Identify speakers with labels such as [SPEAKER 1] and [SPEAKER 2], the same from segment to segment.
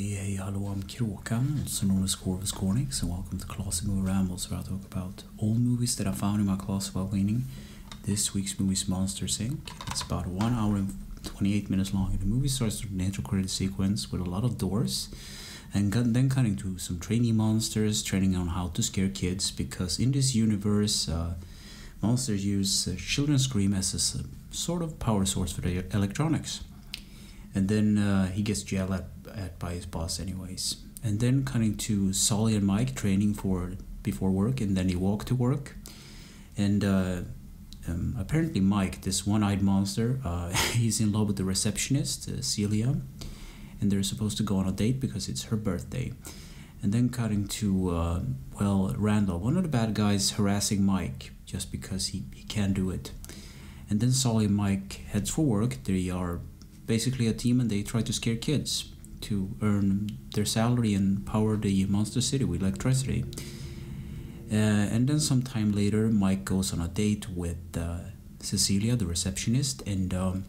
[SPEAKER 1] Hey, hey, hello, I'm known as Corvus Cornix, and welcome to Classic Movie Rambles, where I talk about old movies that I found in my class while cleaning. This week's movie is Monsters Inc. It's about 1 hour and 28 minutes long, and the movie starts with an intro credit sequence with a lot of doors, and then cutting to some trainee monsters training on how to scare kids, because in this universe, uh, monsters use uh, children's scream as a sort of power source for their electronics and then uh, he gets yelled at, at by his boss anyways. And then cutting to Sulley and Mike training for before work and then he walk to work. And uh, um, apparently Mike this one-eyed monster uh, he's in love with the receptionist uh, Celia. And they're supposed to go on a date because it's her birthday. And then cutting to uh, well Randall one of the bad guys harassing Mike just because he, he can't do it. And then Sulley and Mike heads for work. They are basically a team and they try to scare kids to earn their salary and power the monster city with electricity. Uh, and then some time later, Mike goes on a date with uh, Cecilia, the receptionist, and um,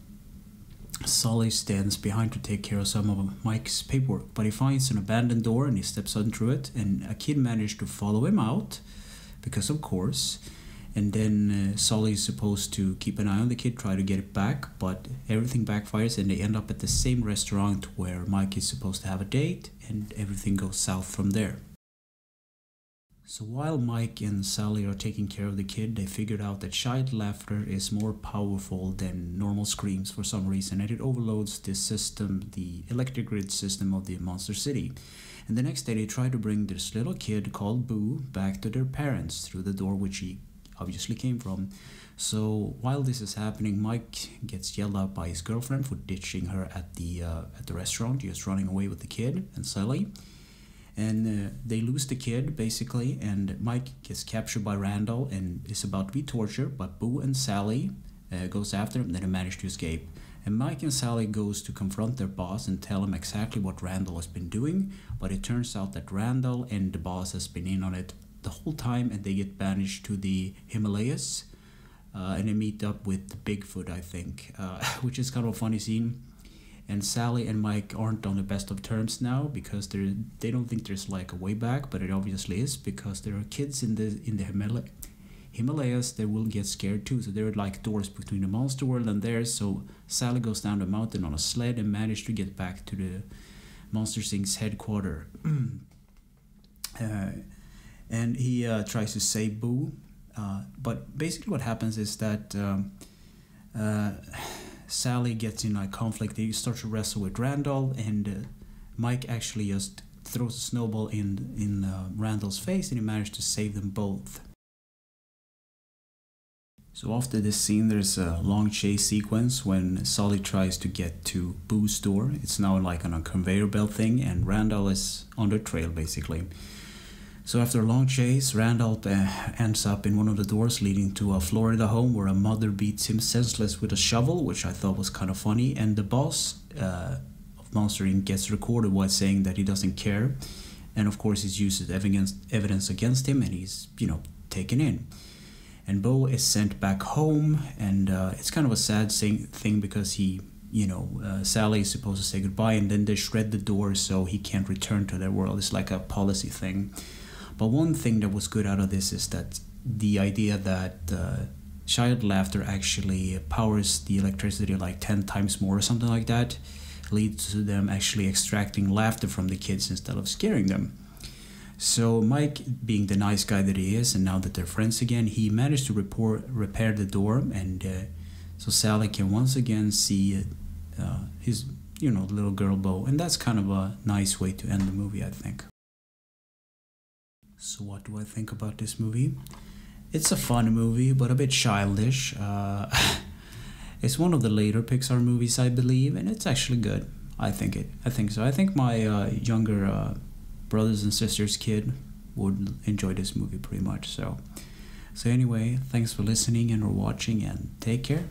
[SPEAKER 1] Sulley stands behind to take care of some of Mike's paperwork. But he finds an abandoned door and he steps on through it, and a kid managed to follow him out because, of course, and then uh, Sulley is supposed to keep an eye on the kid, try to get it back, but everything backfires and they end up at the same restaurant where Mike is supposed to have a date, and everything goes south from there. So while Mike and Sally are taking care of the kid, they figured out that child laughter is more powerful than normal screams for some reason, and it overloads the system, the electric grid system of the Monster City. And the next day, they try to bring this little kid called Boo back to their parents through the door which he obviously came from. So while this is happening, Mike gets yelled at by his girlfriend for ditching her at the uh, at the restaurant, just running away with the kid and Sally. And uh, they lose the kid basically, and Mike gets captured by Randall and is about to be tortured. But Boo and Sally uh, goes after him, then they manage to escape. And Mike and Sally goes to confront their boss and tell him exactly what Randall has been doing. But it turns out that Randall and the boss has been in on it the whole time and they get banished to the Himalayas uh, and they meet up with Bigfoot, I think, uh, which is kind of a funny scene. And Sally and Mike aren't on the best of terms now because they they don't think there's like a way back, but it obviously is because there are kids in the in the Himalaya, Himalayas that will get scared too. So there are like doors between the monster world and theirs. So Sally goes down the mountain on a sled and manages to get back to the Monster Inc.'s headquarters. uh, and he uh, tries to say Boo. Uh, but basically, what happens is that um, uh, Sally gets in a conflict. They start to wrestle with Randall, and uh, Mike actually just throws a snowball in in uh, Randall's face, and he manages to save them both. So after this scene, there's a long chase sequence when Sulley tries to get to Boo's door. It's now like on a conveyor belt thing, and Randall is on the trail basically. So after a long chase, Randall uh, ends up in one of the doors leading to a Florida home where a mother beats him senseless with a shovel, which I thought was kind of funny. And the boss uh, of Monster Inc. gets recorded while saying that he doesn't care. And of course, he uses evidence, evidence against him and he's, you know, taken in. And Boo is sent back home, and uh, it's kind of a sad thing because he you know, uh, Sally is supposed to say goodbye, and then they shred the door so he can't return to their world. It's like a policy thing. But one thing that was good out of this is that the idea that uh, child laughter actually powers the electricity like 10 times more or something like that leads to them actually extracting laughter from the kids instead of scaring them. So Mike, being the nice guy that he is, and now that they're friends again, he managed to report, repair the door, and uh, so Sally can once again see uh, his, you know, little girl Boo, and that's kind of a nice way to end the movie, I think. So, what do I think about this movie? It's a fun movie, but a bit childish. Uh, it's one of the later Pixar movies, I believe, and it's actually good. I think it. I think so. I think my uh, younger uh, brothers and sisters' kid would enjoy this movie pretty much. So, so anyway, thanks for listening and or watching, and take care.